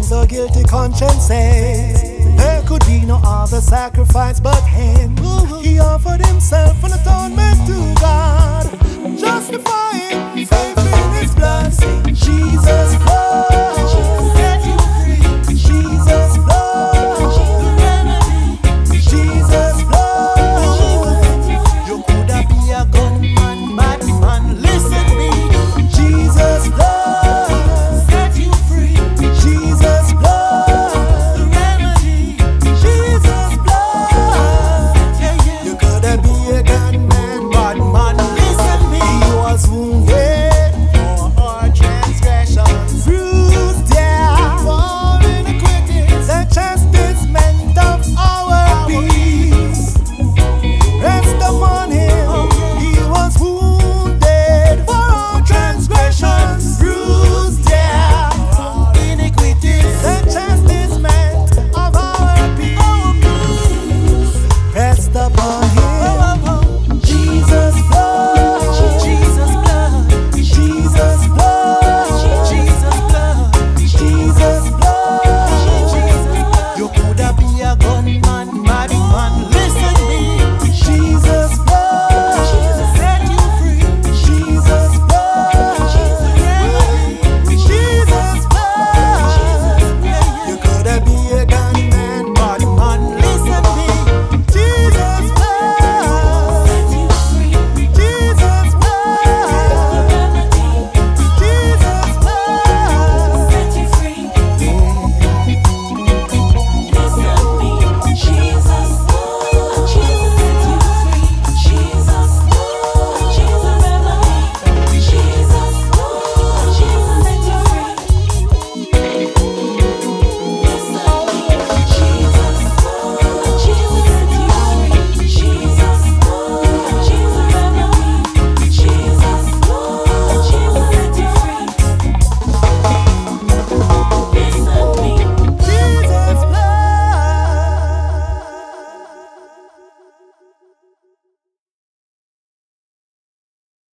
times a guilty conscience says there could be no other sacrifice but him. He offered himself an atonement.